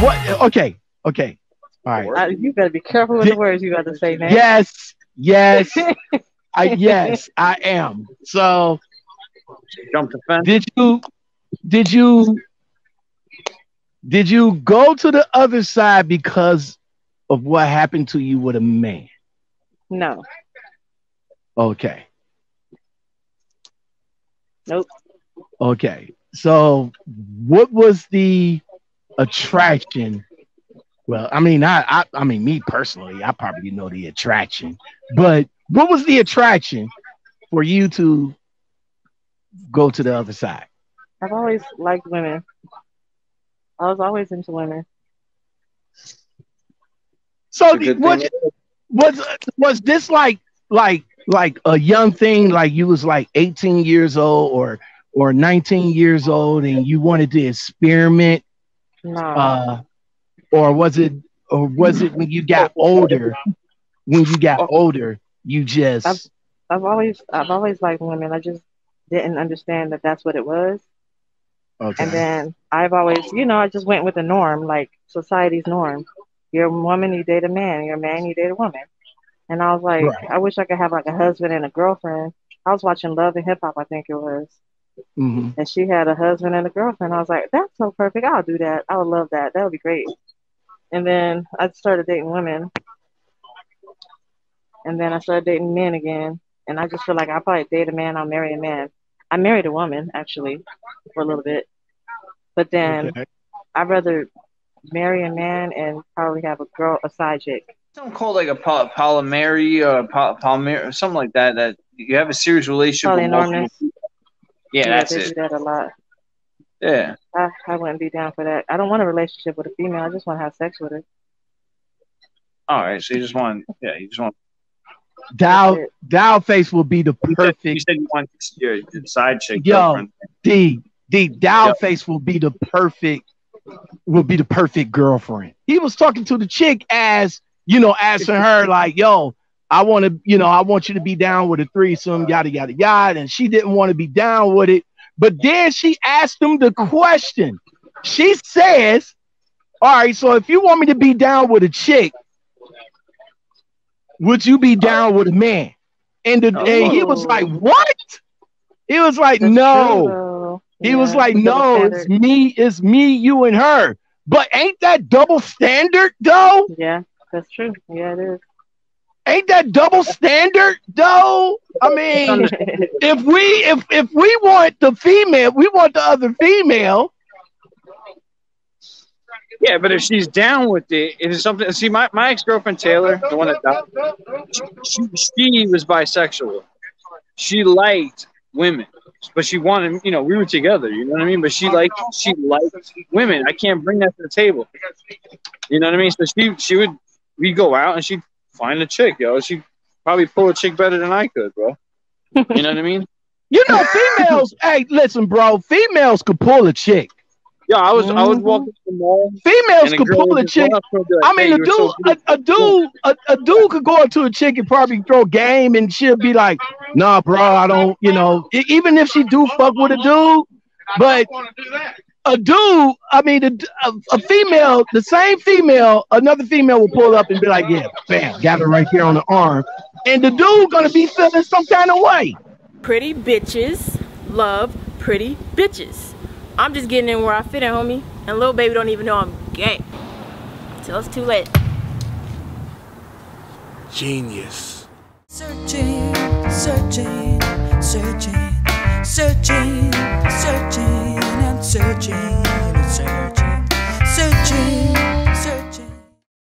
What? Okay, okay, all right. Uh, you better be careful with the words you got to say, man. Yes, yes, I yes, I am. So, Jump the fence. did you, did you, did you go to the other side because of what happened to you with a man? No. Okay, Nope. okay. So, what was the attraction? Well, I mean, I, I, I mean, me personally, I probably know the attraction, but what was the attraction for you to go to the other side? I've always liked women. I was always into women. So, The good thing what is- was was this like, like, like a young thing? Like you was like 18 years old or or 19 years old, and you wanted to experiment, No. uh, or was it, or was it when you got older? When you got older, you just I've- I've always I've always liked women. I just didn't understand that that's what it was. okay. And then I've always, you know, I just went with the norm, like society's norm. You're a woman, you date a man. You're a man, you date a woman. And I was like, Right. I wish I could have like a husband and a girlfriend. I was watching Love and Hip Hop, I think it was, Mhm. and she had a husband and a girlfriend. I was like, that's so perfect. I'll do that. I would love that. That would be great. And then I started dating women, and then I started dating men again. And I just feel like I'll probably date a man, I'll marry a man. I married a woman actually for a little bit, but then Okay. I'd rather marry a man and probably have a girl, a side chick. Something called like a poly- polymary or uh, poly- polymer or something like that. That you have a serious relationship. with multiple Polyanormous. people. Yeah, that's they it. do that a lot. Yeah. I, I wouldn't be down for that. I don't want a relationship with a female. I just want to have sex with her. All right. So you just want, yeah, you just want. Dow That's. DollFace will be the You said, you perfect said you want your, your side chick. Yo. girlfriend. D D Dow Yeah. face will be the perfect will be the perfect girlfriend. He was talking to the chick as you know, asking her like, "Yo, I want to, you know, I want you to be down with a threesome, yada yada yada," and she didn't want to be down with it. But then she asked him the question. She says, "All right, so if you want me to be down with a chick, would you be down with a man?" And, the, and he was like, "What?" He was like, "No." True, though. He Yeah, was like, double no, it's me, it's me, you, and her. But ain't that double standard though? Yeah, that's true. Yeah, it is. Ain't that double standard though? I mean, if we if if we want the female, we want the other female. Yeah, but if she's down with it, it's something. See, my, my ex girlfriend Taylor, the one that died, she, she was bisexual. She liked women, but she wanted, you know, we were together. You know what I mean? But she like she liked women. I can't bring that to the table. You know what I mean? So she she would we go out and she'd find a chick, yo. She'd probably pull a chick better than I could, bro. You know what I mean? You know, females. hey, listen, bro. Females could pull a chick. Yeah, I was I was Mhm. walking to the mall. Females could pull a chick. run up to her and be like, I mean, "Hey, a dude, so a, a dude, a, a dude could go up to a chick and probably throw game, and she'll be like, "Nah, bro, I don't." You know, even if she do fuck with a dude, but a dude, I mean, a, a, a female, the same female, another female will pull up and be like, "Yeah, bam, got her right here on the arm," and the dude gonna be feeling some kind of way. Pretty bitches love pretty bitches. I'm just getting in where I fit in, homie. And little baby don't even know I'm gay. Till it's too late. Genius. Searching, searching, searching, searching, searching, I'm searching, I'm searching, searching,